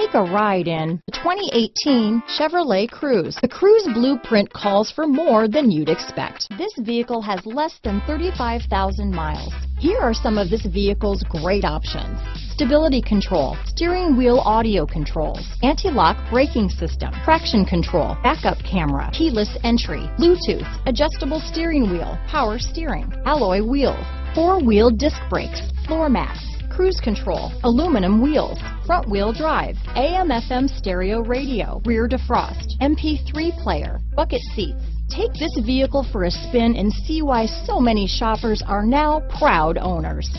Take a ride in the 2018 Chevrolet Cruze. The Cruze blueprint calls for more than you'd expect. This vehicle has less than 35,000 miles. Here are some of this vehicle's great options. Stability control, steering wheel audio controls, anti-lock braking system, traction control, backup camera, keyless entry, Bluetooth, adjustable steering wheel, power steering, alloy wheels, four-wheel disc brakes, floor mats, cruise control, aluminum wheels, front wheel drive, AM FM stereo radio, rear defrost, MP3 player, bucket seats. Take this vehicle for a spin and see why so many shoppers are now proud owners.